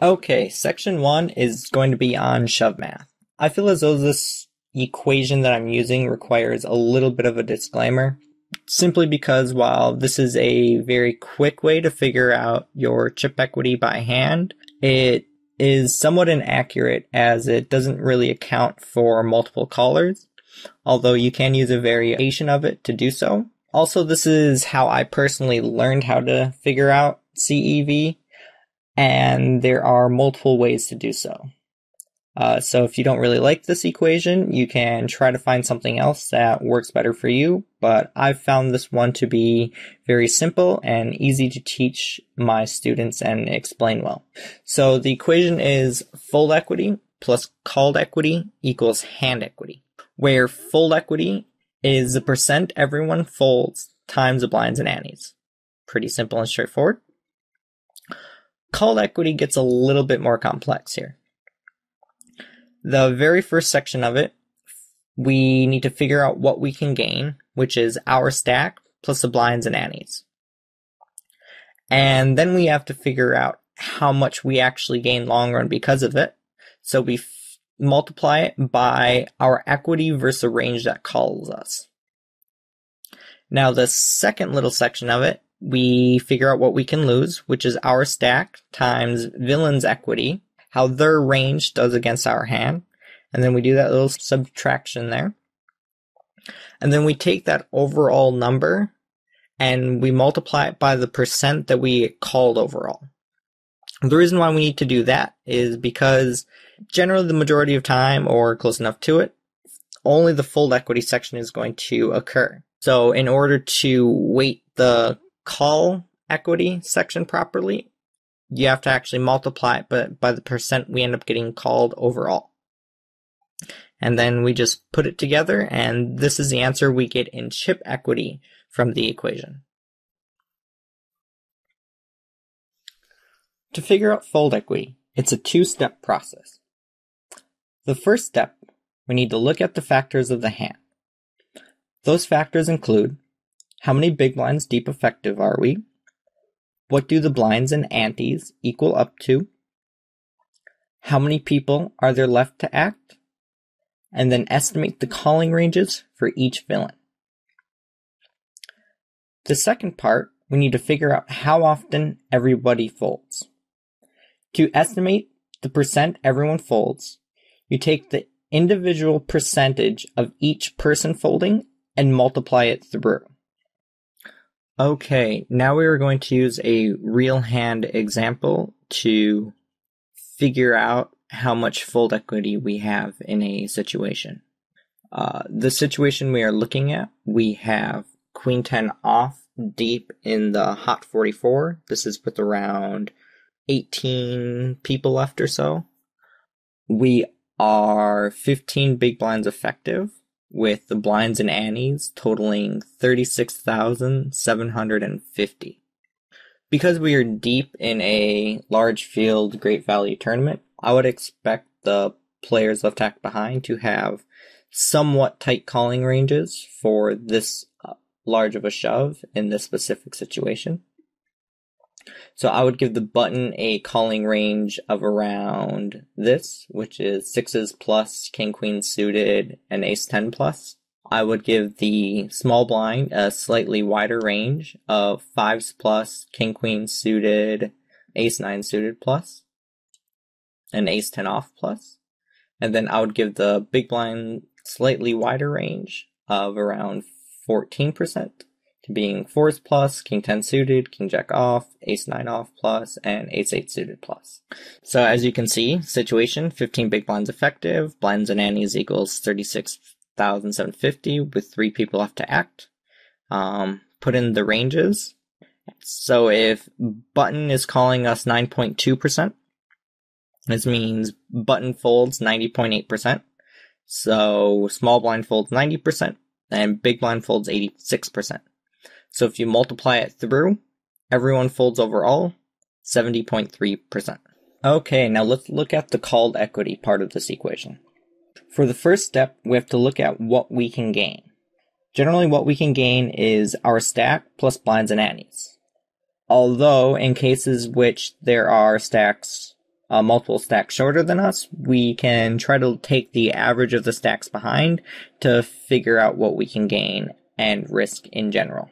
Okay, section one is going to be on shove math. I feel as though this equation that I'm using requires a little bit of a disclaimer, simply because while this is a very quick way to figure out your chip equity by hand, it is somewhat inaccurate as it doesn't really account for multiple callers, although you can use a variation of it to do so. Also, this is how I personally learned how to figure out CEV and there are multiple ways to do so. Uh, so if you don't really like this equation, you can try to find something else that works better for you, but I've found this one to be very simple and easy to teach my students and explain well. So the equation is fold equity plus called equity equals hand equity, where fold equity is the percent everyone folds times the blinds and antes. Pretty simple and straightforward. Called equity gets a little bit more complex here. The very first section of it, we need to figure out what we can gain, which is our stack plus the blinds and antes. And then we have to figure out how much we actually gain long run because of it. So we f- multiply it by our equity versus the range that calls us. Now the second little section of it we figure out what we can lose, which is our stack times villain's equity, how their range does against our hand. And then we do that little subtraction there. And then we take that overall number and we multiply it by the percent that we called overall. The reason why we need to do that is because generally the majority of time or close enough to it, only the fold equity section is going to occur. So in order to weight the call equity section properly, you have to actually multiply it but by the percent we end up getting called overall. And then we just put it together and this is the answer we get in chip equity from the equation. To figure out fold equity, it's a two-step process. The first step, we need to look at the factors of the hand. Those factors include how many big blinds deep effective are we? What do the blinds and antes equal up to? How many people are there left to act? And then estimate the calling ranges for each villain. The second part, we need to figure out how often everybody folds. To estimate the percent everyone folds, you take the individual percentage of each person folding and multiply it through. Okay, now we are going to use a real hand example to figure out how much fold equity we have in a situation. Uh, the situation we are looking at, we have queen 10 off deep in the hot 44. This is with around 18 people left or so. We are 15 big blinds effective with the blinds and antes totaling 36,750. Because we are deep in a large field Great Value tournament, I would expect the players left back behind to have somewhat tight calling ranges for this uh, large of a shove in this specific situation. So I would give the button a calling range of around this, which is sixes plus, king queen suited, and ace 10 plus. I would give the small blind a slightly wider range of fives plus, king queen suited, ace 9 suited plus, and ace 10 off plus. And then I would give the big blind slightly wider range of around 14% being fours plus, king 10 suited, king jack off, ace 9 off plus, and ace 8 suited plus. So as you can see, situation 15 big blinds effective, blinds and antes equals 36,750 with three people left to act. Um, put in the ranges. So if button is calling us 9.2%, this means button folds 90.8%. So small blind folds 90%, and big blind folds 86%. So if you multiply it through, everyone folds overall 70.3%. Okay, now let's look at the called equity part of this equation. For the first step, we have to look at what we can gain. Generally, what we can gain is our stack plus blinds and antes. Although, in cases which there are stacks uh, multiple stacks shorter than us, we can try to take the average of the stacks behind to figure out what we can gain and risk in general.